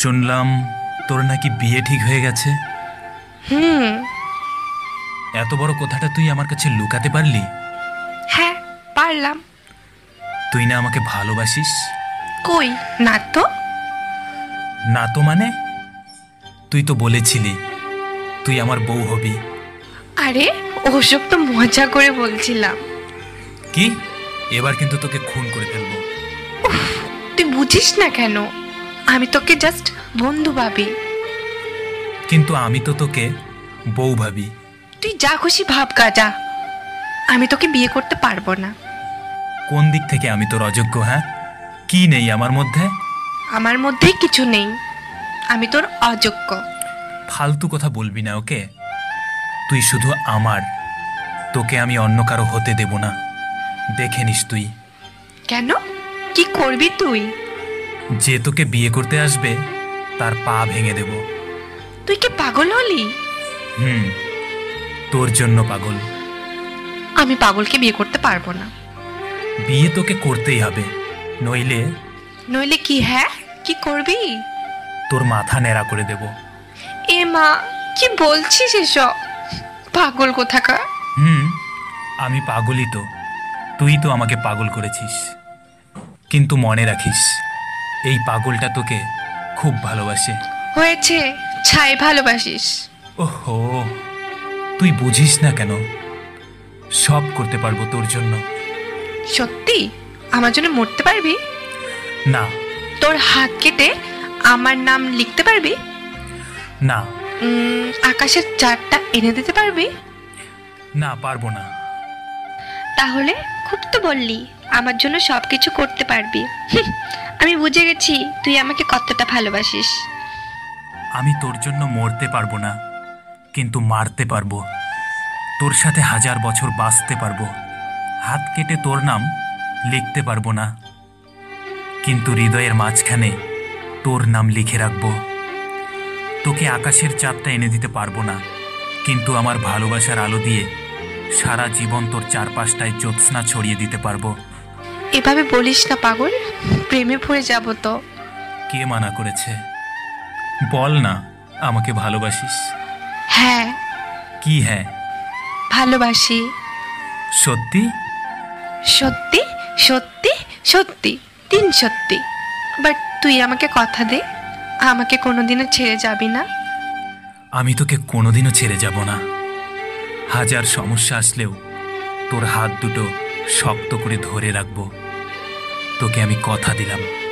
শুনলাম তোর নাকি বিয়ে ঠিক হয়ে গেছে। হুম। এত বড় কথাটা তুই আমার কাছে লুকাতে পারলি? হ্যাঁ পারলাম। তুই না আমাকে ভালোবাসিস? কই না তো না তো মানে? তুই তো বলেছিলি তুই আমার বউ হবি। আরে ওসব তো মজা করে বলছিলাম। কি? এবার কিন্তু তোকে খুন করে ফেলব। তুই বুঝিস না কেন? আমি তোকে জাস্ট বন্ধু ভাবি। কিন্তু আমি তো তোকে বউ ভাবি। তুই যা খুশি ভাব গাজা। আমি তোকে বিয়ে করতে পারব না। কোন দিক থেকে আমি তোর অযোগ্য হ্যাঁ? কি নেই আমার মধ্যে? আমার মধ্যেই কিছু নেই। আমি তোর অযোগ্য। ফালতু কথা বলবি না ওকে? তুই শুধু আমার। তোকে আমি অন্য কারও হতে দেব না। দেখে নিস তুই। কেন? কি করবি তুই? যে তোকে বিয়ে করতে আসবে তার পা ভেঙে দেব। তুই কি পাগল হলি? হুম তোর জন্য পাগল। আমি পাগলকে বিয়ে করতে পারব না। বিয়ে তোকে করতেই হবে নইলে নইলে কি হ্যাঁ? কি করবি? তোর মাথা নেড়া করে দেব। এ মা কি বলছিস এসব? পাগল কোথাকার? হুম আমি পাগলই তো। তুই তো আমাকে পাগল করেছিস। কিন্তু মনে রাখিস এই পাগলটা তোকে খুব ভালোবাসে। হয়েছে ছাই ভালোবাসিস। ওহো তুই বুঝিস না কেন? সব করতে পারব তোর জন্য। সত্যি? আমার জন্য মরতে পারবি? না। তোর হাত কেটে আমার নাম লিখতে পারবি? না। উম, আকাশের চারটা এনে দিতে পারবি? না পারব না। তাহলে খুব তো বললি, আমার জন্য সব কিছু করতে পারবি। আমি বুঝে গেছি তুই আমাকে কতটা ভালোবাসিস। আমি তোর জন্য মরতে পারব না, কিন্তু মারতে পারব। তোর সাথে হাজার বছর বাঁচতে পারব। হাত কেটে তোর নাম লিখতে পারব না। কিন্তু হৃদয়ের মাঝখানে তোর নাম লিখে রাখব। তোকে আকাশের চাঁদটা এনে দিতে পারব না, কিন্তু আমার ভালোবাসার আলো দিয়ে সারা জীবন তোর চারপাশটায় জ্যোৎস্না ছড়িয়ে দিতে পারব। এভাবে বলিস না পাগল। প্রেমে পড়ে যাব তো। কে মানা করেছে? বল না আমাকে ভালোবাসিস। হ্যাঁ। কি হ্যাঁ? ভালোবাসি। সত্যি? সত্যি? সত্যি? সত্যি। তিন সত্যি। বাট তুই আমাকে কথা দে। আমাকে কোনোদিনও ছেড়ে যাবি না। আমি তোকে কোনোদিনও ছেড়ে যাব না। হাজার সমস্যা আসলেও তোর হাত দুটো শক্ত করে ধরে রাখব। তোকে আমি কথা দিলাম।